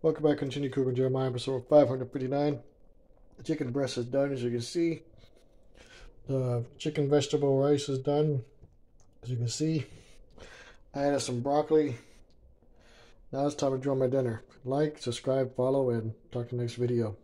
Welcome back, Continue Cooking Jeremiah, episode 559. The chicken breast is done, as you can see. The chicken vegetable rice is done, as you can see. I added some broccoli. Now it's time to join my dinner. Like, subscribe, follow, and talk to the next video.